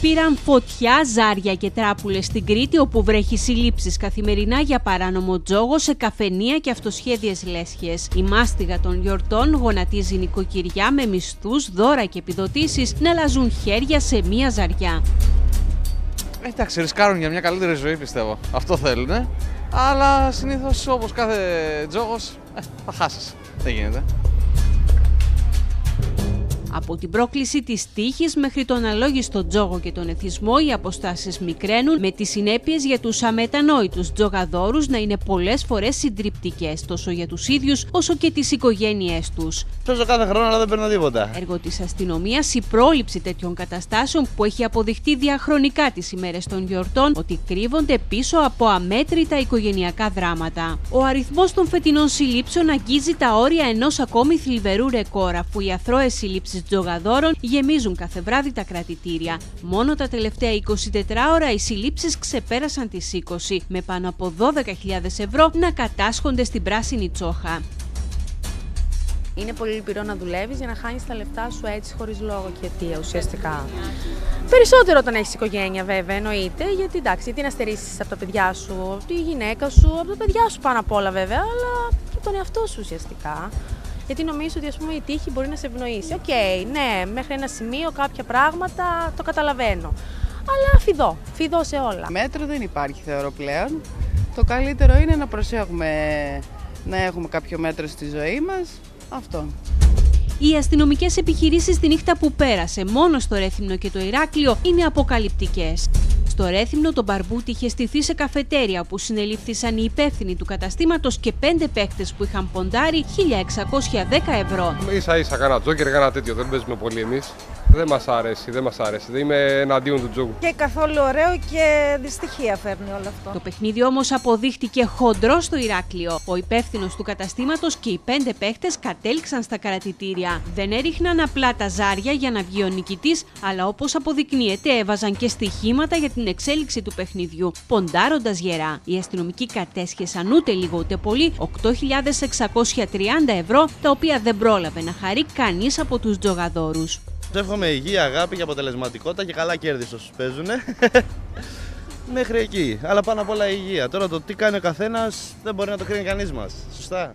Πήραν φωτιά, ζάρια και τράπουλες στην Κρήτη όπου βρέχει συλλήψεις καθημερινά για παράνομο τζόγο σε καφενεία και αυτοσχέδιες λέσχες. Η μάστιγα των γιορτών γονατίζει νοικοκυριά με μισθούς, δώρα και επιδοτήσεις να αλλάζουν χέρια σε μία ζαριά. Εντάξει, ρισκάρουν για μια καλύτερη ζωή πιστεύω. Αυτό θέλουν. Αλλά συνήθως όπως κάθε τζόγος ε, θα χάσεις. Δεν γίνεται. Από την πρόκληση της τύχης μέχρι τον αλόγιστο τζόγο και τον εθισμό οι αποστάσεις μικραίνουν με τις συνέπειες για τους αμετανόητους τζογαδόρους να είναι πολλές φορές συντριπτικές τόσο για τους ίδιους όσο και τις οικογένειές τους. Παίζω κάθε χρόνο αλλά δεν παίρνω τίποτα. Έργο της αστυνομίας η πρόληψη τέτοιων καταστάσεων που έχει αποδειχτεί διαχρονικά τις ημέρες των γιορτών ότι κρύβονται πίσω από αμέτρητα οικογενειακά δράματα. Ο αριθμός των φετινών συλλήψεων αγγίζει τα όρια ενός ακόμη θλιβερού ρεκόρ αφού οι αθρώες συλλήψεις τζογαδόρων γεμίζουν κάθε βράδυ τα κρατητήρια. Μόνο τα τελευταία 24 ώρα οι συλλήψεις ξεπέρασαν τις 20, με πάνω από 12.000 ευρώ να κατάσχονται στην πράσινη τσόχα. Είναι πολύ λυπηρό να δουλεύεις για να χάνεις τα λεφτά σου έτσι χωρίς λόγο και αιτία ουσιαστικά. Περισσότερο όταν έχεις οικογένεια, βέβαια, εννοείται. Γιατί εντάξει, γιατί να στερήσεις από τα παιδιά σου, από τη γυναίκα σου, από τα παιδιά σου πάνω απ' όλα βέβαια, αλλά και τον εαυτό σου ουσιαστικά γιατί νομίζω ότι ας πούμε, η τύχη μπορεί να σε ευνοήσει. OK, okay, ναι, μέχρι ένα σημείο κάποια πράγματα το καταλαβαίνω. Αλλά φιδώ, φιδώ σε όλα. Μέτρο δεν υπάρχει θεωρώ πλέον. Το καλύτερο είναι να προσέχουμε να έχουμε κάποιο μέτρο στη ζωή μας. Αυτό. Οι αστυνομικές επιχειρήσεις τη νύχτα που πέρασε μόνο στο Ρέθυμνο και το Ηράκλειο είναι αποκαλυπτικές. Στο Ρέθυμνο, το Μπαρμπούτι είχε στηθεί σε καφετέρια όπου συνελήφθησαν οι υπεύθυνοι του καταστήματος και πέντε παίκτε που είχαν ποντάρει 1610 ευρώ. σα ίσα κάνα τζόκερ, κάνα τέτοιο. Δεν παίζουμε πολύ εμείς. Δεν μας άρεσε, δεν μας άρεσε. Δεν είμαι εναντίον του τζόγου. Και καθόλου ωραίο και δυστυχία φέρνει όλο αυτό. Το παιχνίδι όμως αποδείχτηκε χοντρός στο Ηράκλειο. Ο υπεύθυνος του καταστήματος και οι πέντε παίχτες κατέληξαν στα κρατητήρια. Δεν έριχναν απλά τα ζάρια για να βγει ο νικητής, αλλά όπως αποδεικνύεται έβαζαν και στοιχήματα για την εξέλιξη του παιχνιδιού, ποντάροντας γερά. Οι αστυνομικοί κατέσχεσαν ούτε λίγο ούτε πολύ 8.630 ευρώ, τα οποία δεν πρόλαβε να χαρεί κανείς από τους τζογαδόρους. Εύχομαι υγεία, αγάπη και αποτελεσματικότητα και καλά κέρδη όσους παίζουν. Μέχρι εκεί. Αλλά πάνω απ' όλα υγεία. Τώρα το τι κάνει ο καθένας δεν μπορεί να το κρίνει κανείς μας. Σωστά.